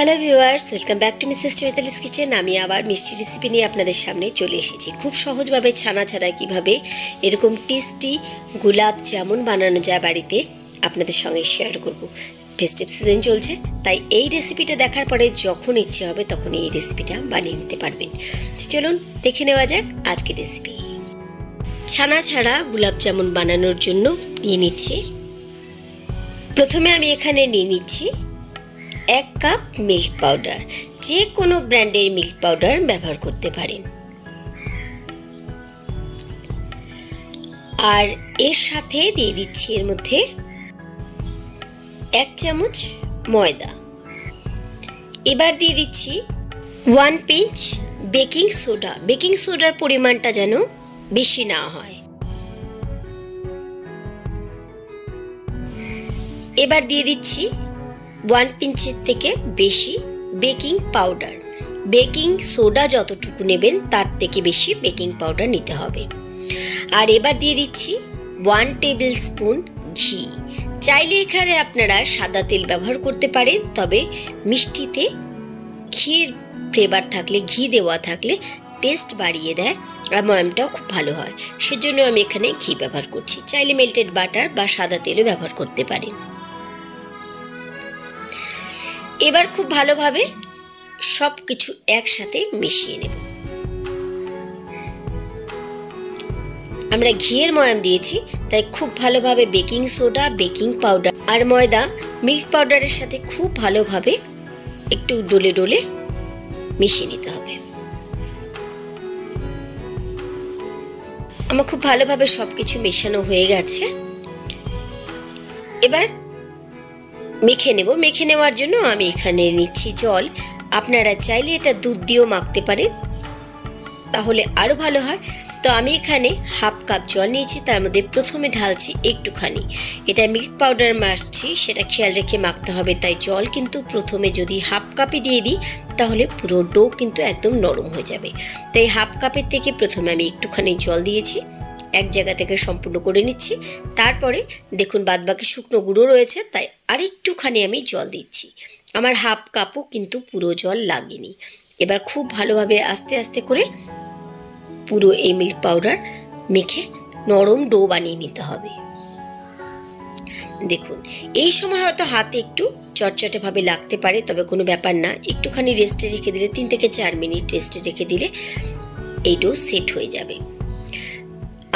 Hello viewers welcome back to Mrs Chaitali's kitchen আমি আবার মিষ্টি রেসিপি নিয়ে আপনাদের সামনে চলে এসেছি। খুব সহজভাবে ছানা ছাড়া কীভাবে এরকম টেস্টি গোলাপ জামুন বানানো যায় বাড়িতে আপনাদের সঙ্গে শেয়ার করব। ফেস্টিভ সিজন চলছে, তাই এই রেসিপিটা দেখার পরে যখন ইচ্ছে হবে তখন এই রেসিপিটা বানিয়ে নিতে পারবেন। চলুন, দেখে নেওয়া যাক আজকে রেসিপি ছানা ছাড়া গোলাপ জামুন বানানোর জন্য নিয়ে নিচ্ছি। প্রথমে আমি এখানে নিয়ে নিচ্ছি এক কাপ মিল্ক পাউডার, যে কোনো ব্র্যান্ডের মিল্ক পাউডার ব্যবহার করতে পারেন। আর এর সাথে দিয়ে দিচ্ছি এর মধ্যে এক চামচ ময়দা। এবার দিয়ে দিচ্ছি one pinch baking soda. Baking সোডার পরিমাণটা যেন বেশি না হয়। এবার দিয়ে দিচ্ছি ওয়ান পিঞ্চের থেকে বেশি বেকিং পাউডার বেকিং সোডা যতটুকু নেবেন, তার থেকে বেশি বেকিং পাউডার নিতে হবে। আর এবার দিয়ে দিচ্ছি ওয়ান টেবিল স্পুন ঘি। চাইলে এখানে আপনারা সাদা তেল ব্যবহার করতে পারেন, তবে মিষ্টিতে ঘির ফ্লেভার থাকলে, ঘি দেওয়া থাকলে টেস্ট বাড়িয়ে দেয় আর ময়ামটাও খুব ভালো হয়। সেজন্য আমি এখানে ঘি ব্যবহার করছি। চাইলে মেল্টেড বাটার বা সাদা তেলও ব্যবহার করতে পারেন। এবার খুব ভালোভাবে সব কিছু একসাথে মিশিয়ে নেব। আমরা ঘিয়ের ময়াম দিয়েছি, তাই খুব ভালোভাবে বেকিং সোডা, বেকিং পাউডার আর ময়দা, মিল্ক পাউডারের সাথে খুব ভালোভাবে একটু ডলে ডলে মিশিয়ে নিতে হবে। আমার খুব ভালোভাবে সব কিছু মেশানো হয়ে গেছে। এবার মেখে নেব। মেখে নেওয়ার জন্য আমি এখানে নিচ্ছি জল। আপনারা চাইলে এটা দুধ দিয়েও মাখতে পারেন। তাহলে আরও ভালো হয়। তো আমি এখানে হাফ কাপ জল নিয়েছি, তার মধ্যে প্রথমে ঢালছি একটুখানি। এটা মিল্ক পাউডার মাখছি, সেটা খেয়াল রেখে মাখতে হবে, তাই জল কিন্তু প্রথমে যদি হাফ কাপে দিয়ে দিই, তাহলে পুরো ডো কিন্তু একদম নরম হয়ে যাবে। তাই হাফ কাপের থেকে প্রথমে আমি একটুখানি জল দিয়েছি। এক জায়গা থেকে সম্পূর্ণ করে নিচ্ছি। তারপরে দেখুন বাদবাকি শুকনো গুঁড়ো রয়েছে, তাই আরেকটুখানি আমি জল দিচ্ছি। আমার হাফ কাপও কিন্তু পুরো জল লাগেনি। এবার খুব ভালোভাবে আস্তে আস্তে করে পুরো এই মিল্ক পাউডার মেখে নরম ডো বানিয়ে নিতে হবে। দেখুন, এই সময় হয়তো হাতে একটু চটচটে ভাবে লাগতে পারে, তবে কোনো ব্যাপার না। একটুখানি রেস্টে রেখে দিলে, তিন থেকে চার মিনিট রেস্টে রেখে দিলে এই ডো সেট হয়ে যাবে।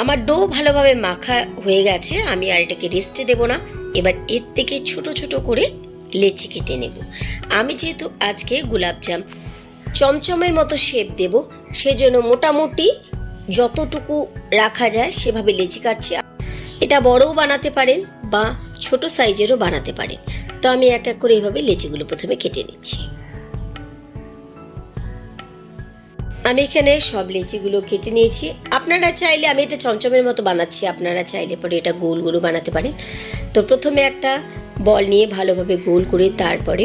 আমার ডো ভালোভাবে মাখা হয়ে গেছে, আমি আর এটাকে রেস্টে দেব না। এবার এর থেকে ছোট ছোট করে লেচি কেটে নেব। আমি যেহেতু আজকে গোলাপজাম চমচমের মতো শেপ দেব, সেজন্য মোটামুটি যতটুকু রাখা যায় সেভাবে লেচি কাটছি। এটা বড়ও বানাতে পারেন বা ছোট সাইজেরও বানাতে পারেন। তো আমি এক এক করে এভাবে লেচিগুলো প্রথমে কেটে নিচ্ছি। আমি এখানে সব লেচিগুলো কেটে নিয়েছি। আপনারা চাইলে আমি এটা চমচমের মতো বানাচ্ছি। আপনারা চাইলে পরে এটা গোল গোলও বানাতে পারেন। তো প্রথমে একটা বল নিয়ে ভালোভাবে গোল করে তারপরে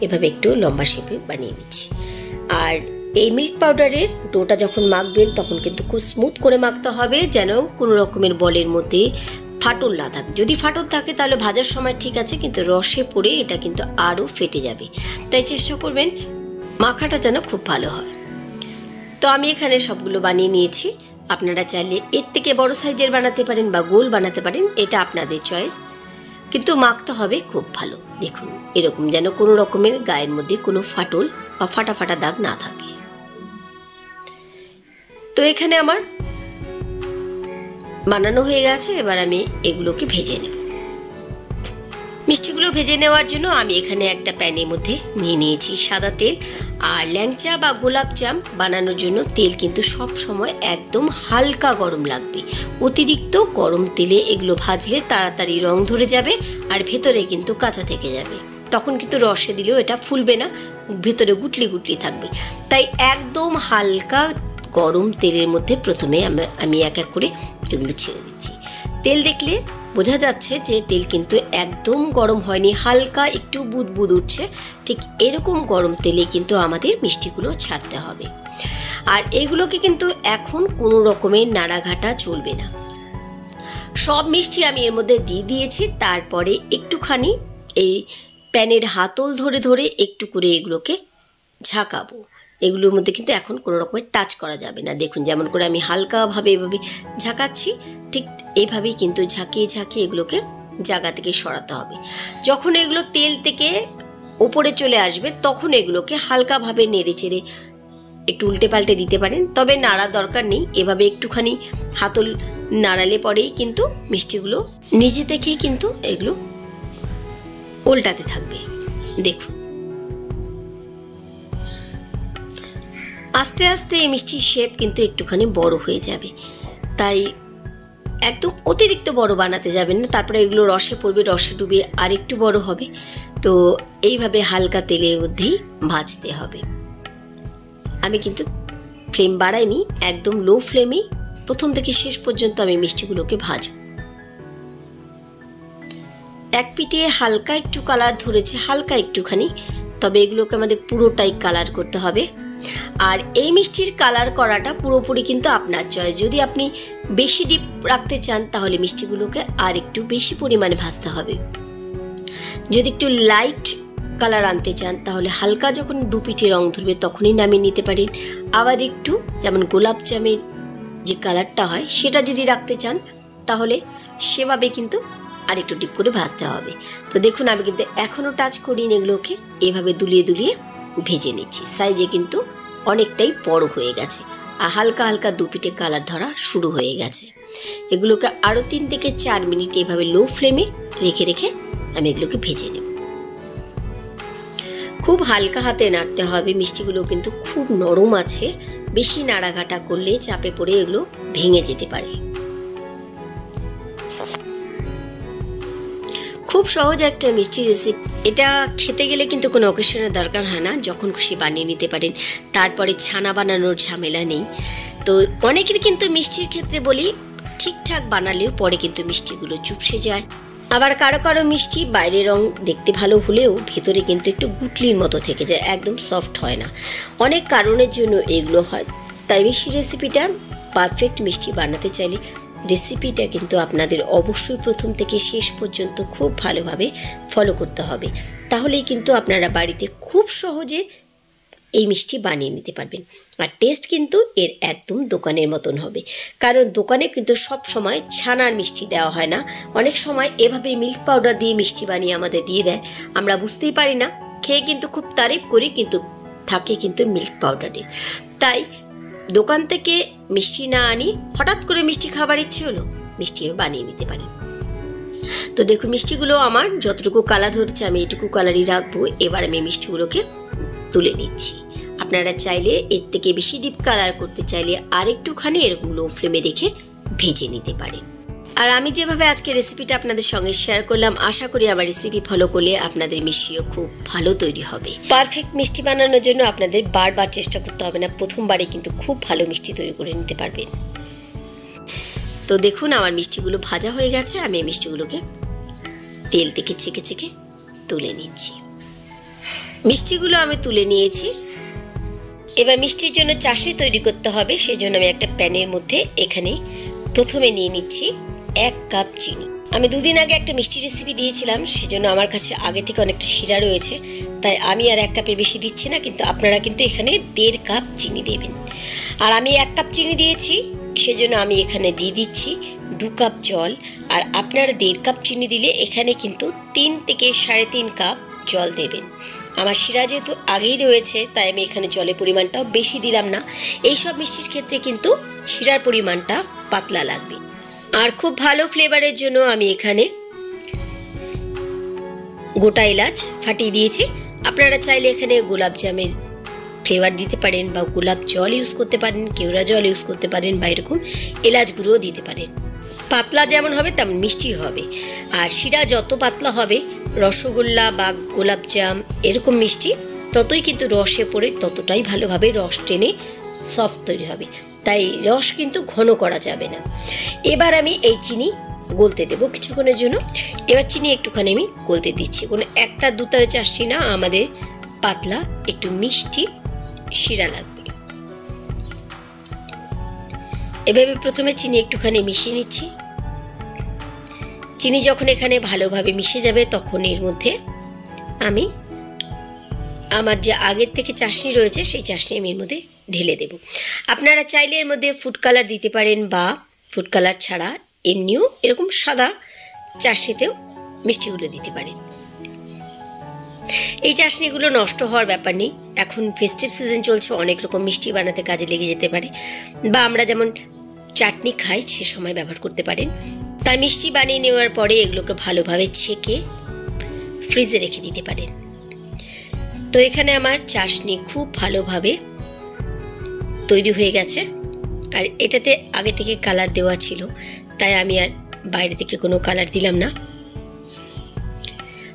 এভাবে একটু লম্বা শেপে বানিয়ে নিচ্ছি। আর এই মিল্ক পাউডারের ডোটা যখন মাখবেন, তখন কিন্তু খুব স্মুথ করে মাখতে হবে যেন কোনো রকমের বলের মধ্যে ফাটল না থাকে। যদি ফাটল থাকে তাহলে ভাজার সময় ঠিক আছে, কিন্তু রসে পড়ে এটা কিন্তু আরও ফেটে যাবে। তাই চেষ্টা করবেন মাখাটা যেন খুব ভালো হয়। তো আমি এখানে সবগুলো বানিয়ে নিয়েছি। আপনারা চাইলে এর থেকে বড় সাইজের বানাতে পারেন বা গোল বানাতে পারেন, এটা আপনাদের চয়েস কিন্তু মাখতে হবে খুব ভালো। দেখুন, এরকম যেন কোনো রকমের গায়ের মধ্যে কোনো ফাটল বা ফাটা ফাটা দাগ না থাকে। তো এখানে আমার বানানো হয়ে গেছে, এবার আমি এগুলোকে ভেজে নেব। মিষ্টিগুলো ভেজে নেওয়ার জন্য আমি এখানে একটা প্যানের মধ্যে নিয়ে নিয়েছি সাদা তেল আর ল্যাংচা বা গোলাপ জাম বানানোর জন্য তেল কিন্তু সব সময় একদম হালকা গরম লাগবে। অতিরিক্ত গরম তেলে এগুলো ভাজলে তাড়াতাড়ি রং ধরে যাবে আর ভেতরে কিন্তু কাঁচা থেকে যাবে। তখন কিন্তু রসে দিলেও এটা ফুলবে না, ভেতরে গুটলি গুটলি থাকবে। তাই একদম হালকা গরম তেলের মধ্যে প্রথমে আমি এক এক করে এগুলো ছেড়ে দিচ্ছি। তেল দেখলে বোঝা যাচ্ছে যে তেল কিন্তু একদম গরম হয়নি, হালকা একটু বুদবুদ উঠছে। ঠিক এরকম গরম তেলে কিন্তু আমাদের মিষ্টিগুলো ছাড়তে হবে। আর এগুলোকে কিন্তু এখন কোনো রকমের নাড়াঘাটা চলবে না। সব মিষ্টি আমি এর মধ্যে দিয়ে দিয়েছি, তারপরে একটুখানি এই প্যানের হাতল ধরে ধরে একটু করে এগুলোকে ঝাঁকাবো। এগুলোর মধ্যে কিন্তু এখন কোনো রকমের টাচ করা যাবে না। দেখুন, যেমন করে আমি হালকাভাবে এভাবে ঝাঁকাচ্ছি, ঠিক এইভাবেই কিন্তু ঝাঁকিয়ে ঝাঁকিয়ে এগুলোকে জায়গা থেকে সরাতে হবে। যখন এগুলো তেল থেকে ওপরে চলে আসবে, তখন এগুলোকে হালকাভাবে নেড়ে চেড়ে একটু উল্টে পাল্টে দিতে পারেন। তবে নাড়া দরকার নেই, এভাবে একটুখানি হাতল নাড়ালে পরেই কিন্তু মিষ্টিগুলো নিজে থেকেই কিন্তু এগুলো উল্টাতে থাকবে। দেখুন আস্তে আস্তে এই মিষ্টির শেপ কিন্তু একটুখানি বড় হয়ে যাবে। তাই একদম অতিরিক্ত বড় বানাতে যাবেন না, তারপরে এগুলো রসে পড়বে, রসে ডুবে আর একটু বড় হবে। তো এইভাবে হালকা তেলের মধ্যেই ভাজতে হবে। আমি কিন্তু ফ্লেম বাড়াইনি, একদম লো ফ্লেমেই প্রথম থেকে শেষ পর্যন্ত আমি মিষ্টিগুলোকে ভাজব। এক পিঠে হালকা একটু কালার ধরেছে, হালকা একটুখানি, তবে এগুলোকে আমাদের পুরোটাই কালার করতে হবে। আর এই মিষ্টির কালার করাটা পুরোপুরি কিন্তু আপনার চয়েস যদি আপনি বেশি ডিপ রাখতে চান, তাহলে মিষ্টিগুলোকে আর একটু বেশি পরিমাণে ভাজতে হবে। যদি একটু লাইট কালার আনতে চান, তাহলে হালকা যখন দু পিঠে রং ধরবে, তখনই নামিয়ে নিতে পারেন। আবার একটু যেমন গোলাপ জামের যে কালারটা হয়, সেটা যদি রাখতে চান, তাহলে সেভাবে কিন্তু আর একটু ডিপ করে ভাজতে হবে। তো দেখুন, আমি কিন্তু এখনও টাচ করিনি এগুলোকে। এভাবে দুলিয়ে দুলিয়ে ভেজে নিচ্ছি। সাইজে কিন্তু অনেকটাই বড় হয়ে গেছে আর হালকা হালকা দু পিঠে কালার ধরা শুরু হয়ে গেছে। এগুলোকে আরও তিন থেকে চার মিনিট এভাবে লো ফ্লেমে রেখে রেখে আমি এগুলোকে ভেজে নেব। খুব হালকা হাতে নাড়তে হবে, মিষ্টিগুলো কিন্তু খুব নরম আছে। বেশি নাড়াঘাটা করলে চাপে পড়ে এগুলো ভেঙে যেতে পারে। খুব সহজ একটা মিষ্টি রেসিপি এটা খেতে গেলে কিন্তু কোনো অকেশনের দরকার হয় না, যখন খুশি বানিয়ে নিতে পারেন। তারপরে ছানা বানানোর ঝামেলা নেই। তো অনেকের কিন্তু মিষ্টির ক্ষেত্রে বলি, ঠিকঠাক বানালেও পরে কিন্তু মিষ্টিগুলো চুপসে যায়। আবার কারও কারও মিষ্টি বাইরের রং দেখতে ভালো হলেও ভেতরে কিন্তু একটু গুটলির মতো থেকে যায়, একদম সফট হয় না। অনেক কারণের জন্য এগুলো হয়। তাই মিষ্টি রেসিপিটা পারফেক্ট মিষ্টি বানাতে চাইলে রেসিপিটা কিন্তু আপনাদের অবশ্যই প্রথম থেকে শেষ পর্যন্ত খুব ভালোভাবে ফলো করতে হবে। তাহলেই কিন্তু আপনারা বাড়িতে খুব সহজে এই মিষ্টি বানিয়ে নিতে পারবেন। আর টেস্ট কিন্তু এর একদম দোকানের মতন হবে। কারণ দোকানে কিন্তু সব সময় ছানার মিষ্টি দেওয়া হয় না। অনেক সময় এভাবে মিল্ক পাউডার দিয়ে মিষ্টি বানিয়ে আমাদের দিয়ে দেয়। আমরা বুঝতেই পারি না। খেয়ে কিন্তু খুব তারিফ করি, কিন্তু থাকে কিন্তু মিল্ক পাউডারের তাই দোকান থেকে মিষ্টি না আনি হঠাৎ করে মিষ্টি খাবার ইচ্ছে হলো, মিষ্টি আমি বানিয়ে নিতে পারি। তো দেখুন মিষ্টিগুলো আমার যতটুকু কালার ধরছে আমি এটুকু কালারই রাখব। এবার আমি মিষ্টিগুলোকে তুলে নিচ্ছি। আপনারা চাইলে এর থেকে বেশি ডিপ কালার করতে চাইলে আরেকটুখানি এরকম লো ফ্লেমে রেখে ভেজে নিতে পারেন। আর আমি যেভাবে আজকে রেসিপিটা আপনাদের সঙ্গে শেয়ার করলাম, আশা করি আমার রেসিপি ফলো করলে আপনাদের মিষ্টিও খুব ভালো তৈরি হবে। পারফেক্ট মিষ্টি বানানোর জন্য আপনাদের বারবার চেষ্টা করতে হবে না, প্রথমবারে কিন্তু খুব ভালো মিষ্টি তৈরি করে নিতে পারবেন। তো দেখুন, আমার মিষ্টিগুলো ভাজা হয়ে গেছে, আমি এই মিষ্টিগুলোকে তেল থেকে ছেঁকে ছেঁকে তুলে নিচ্ছি। মিষ্টিগুলো আমি তুলে নিয়েছি। এবার মিষ্টির জন্য চাষি তৈরি করতে হবে, সেজন্য আমি একটা প্যানের মধ্যে এখানে প্রথমে নিয়ে নিচ্ছি এক কাপ চিনি। আমি দুদিন আগে একটা মিষ্টি রেসিপি দিয়েছিলাম, সেজন্য আমার কাছে আগে থেকে অনেকটা শিরা রয়েছে। তাই আমি আর এক কাপের বেশি দিচ্ছি না, কিন্তু আপনারা কিন্তু এখানে দেড় কাপ চিনি দেবেন। আর আমি এক কাপ চিনি দিয়েছি, সেজন্য আমি এখানে দিয়ে দিচ্ছি দু কাপ জল। আর আপনারা দেড় কাপ চিনি দিলে এখানে কিন্তু তিন থেকে সাড়ে তিন কাপ জল দেবেন। আমার শিরা যেহেতু আগেই রয়েছে, তাই আমি এখানে জলের পরিমাণটাও বেশি দিলাম না। এই সব মিষ্টির ক্ষেত্রে কিন্তু শিরার পরিমাণটা পাতলা লাগবে। আর খুব ভালো ফ্লেভারের জন্য আমি এখানে গোটা এলাচ ফাটিয়ে দিয়েছি। আপনারা চাইলে এখানে গোলাপ জামের ফ্লেভার দিতে পারেন বা গোলাপ জল ইউজ করতে পারেন, কেওড়া জল ইউজ করতে পারেন বা এরকম এলাচ গুঁড়োও দিতে পারেন। পাতলা যেমন হবে তেমন মিষ্টি হবে। আর শিরা যত পাতলা হবে, রসগোল্লা বা গোলাপজাম এরকম মিষ্টি, ততই কিন্তু রসে পড়ে, ততটাই ভালোভাবে রস টেনে সফট তৈরি হবে। তাই রস কিন্তু ঘন করা যাবে না। এবার আমি এই চিনি গলতে দেবো কিছুক্ষণের জন্য। এবার চিনি একটুখানি আমি গলতে দিচ্ছি। কোনো একটা দুতারে চাষটি না, আমাদের পাতলা, একটু মিষ্টি শিরা লাগবে। এভাবে প্রথমে চিনি একটুখানি মিশিয়ে নিচ্ছি। চিনি যখন এখানে ভালোভাবে মিশে যাবে, তখন এর মধ্যে আমি আমার যে আগের থেকে চাশনি রয়েছে, সেই চাশনি আমি এর মধ্যে ঢেলে দেব। আপনারা চাইলে এর মধ্যে ফুড কালার দিতে পারেন বা ফুড কালার ছাড়া এমনিও এরকম সাদা চাশনিতেও মিষ্টিগুলো দিতে পারেন। এই চাশনিগুলো নষ্ট হওয়ার ব্যাপার নেই। এখন ফেস্টিভ সিজন চলছে, অনেক রকম মিষ্টি বানাতে কাজে লেগে যেতে পারে বা আমরা যেমন চাটনি খাই, সে সময় ব্যবহার করতে পারেন। তাই মিষ্টি বানিয়ে নেওয়ার পরে এগুলোকে ভালোভাবে ছেঁকে ফ্রিজে রেখে দিতে পারেন। তো এখানে আমার চাশনি খুব ভালোভাবে তৈরি হয়ে গেছে। আর এটাতে আগে থেকে কালার দেওয়া ছিল। তাই আমি আর বাইরে থেকে কোনো কালার দিলাম না।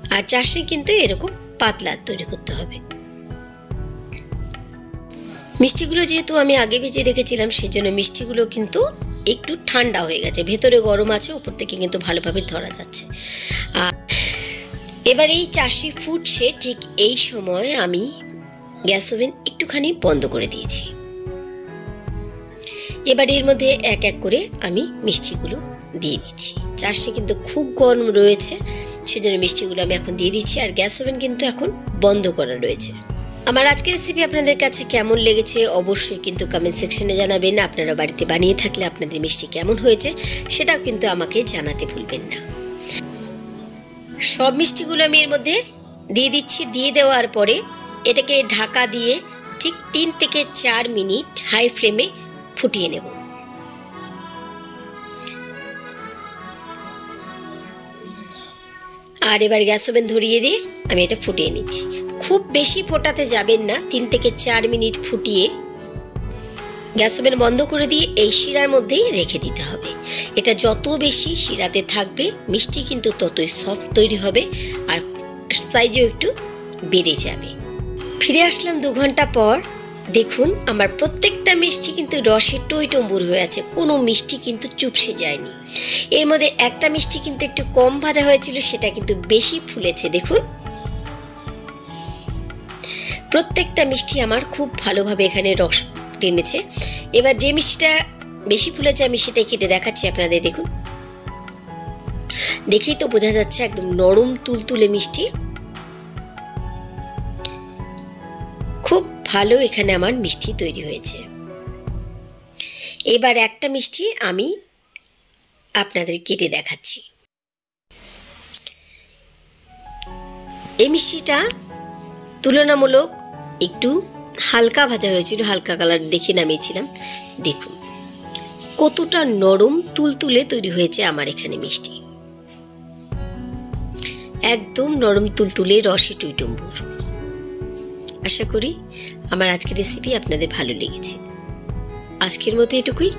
আর চাষে কিন্তু এরকম পাতলা তৈরি করতে হবে। মিষ্টিগুলো যেহেতু আমি আগে ভেজে রেখেছিলাম, সেজন্য মিষ্টিগুলো কিন্তু একটু ঠান্ডা হয়ে গেছে। ভেতরে গরম আছে উপর থেকে কিন্তু ভালোভাবে ধরা যাচ্ছে। আর এবার এই চাষি ফুটছে, ঠিক এই সময় আমি গ্যাস ওভেন একটুখানি বন্ধ করে দিয়েছি। এবার এর মধ্যে এক এক করে আমি মিষ্টিগুলো দিয়ে দিচ্ছি। চাষটি কিন্তু খুব গরম রয়েছে, সেজন্য মিষ্টিগুলো আমি এখন দিয়ে দিচ্ছি আর গ্যাস ওভেন কিন্তু এখন বন্ধ করা রয়েছে। আমার আজকের রেসিপি আপনাদের কাছে কেমন লেগেছে অবশ্যই কিন্তু কমেন্ট সেকশনে জানাবেন। আপনারা বাড়িতে বানিয়ে থাকলে আপনাদের মিষ্টি কেমন হয়েছে সেটাও কিন্তু আমাকে জানাতে ভুলবেন না। সব মিষ্টিগুলো আমি এর মধ্যে দিয়ে দিচ্ছি। দিয়ে দেওয়ার পরে এটাকে ঢাকা দিয়ে ঠিক তিন থেকে চার মিনিট হাই ফ্লেমে ফুটিয়ে নেব। আর এবার গ্যাস ওভেন ধরিয়ে দিয়ে আমি এটা ফুটিয়ে নিচ্ছি। খুব বেশি ফোটাতে যাবেন না, তিন থেকে চার মিনিট ফুটিয়ে গ্যাস ওভেন বন্ধ করে দিয়ে এই শিরার মধ্যেই রেখে দিতে হবে। এটা যত বেশি শিরাতে থাকবে, মিষ্টি কিন্তু ততই সফট তৈরি হবে আর সাইজও একটু বেড়ে যাবে। ফিরে আসলাম দু ঘণ্টা পর। দেখুন, আমার প্রত্যেকটা মিষ্টি কিন্তু রসে টই টম্বুর হয়ে আছে, কোনো মিষ্টি কিন্তু চুপসে যায়নি। এর মধ্যে একটা মিষ্টি কিন্তু একটু কম ভাজা হয়েছিল, সেটা কিন্তু বেশি ফুলেছে, দেখুন। প্রত্যেকটা মিষ্টি আমার খুব ভালোভাবে এখানে রস টেনেছে। এবার যে মিষ্টিটা বেশি ফুলেছে, আমি সেটাই কেটে দেখাচ্ছি আপনাদের, দেখুন। দেখেই তো বোঝা যাচ্ছে একদম নরম, তুলতুলে মিষ্টি। ভালো এখানে আমার মিষ্টি তৈরি হয়েছে। এবার একটা মিষ্টি আমি আপনাদের কেটে দেখাচ্ছি। এই মিষ্টিটা তুলনামূলক একটু হালকা ভাজা হয়েছিল, হালকা কালার দেখে নামিয়েছিলাম। দেখুন, কতটা নরম তুলতুলে তৈরি হয়েছে আমার এখানে মিষ্টি। একদম নরম তুলতুলে রসে টুইটম্বুর। আশা করি আমার আজকের রেসিপি আপনাদের ভালো লেগেছে। আজকের মতো এটুকুই।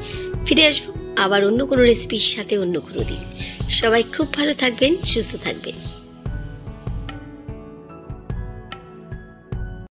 ফিরে আসব আবার অন্য কোনো রেসিপির সাথে অন্য কোনো দিন। সবাই খুব ভালো থাকবেন, সুস্থ থাকবেন।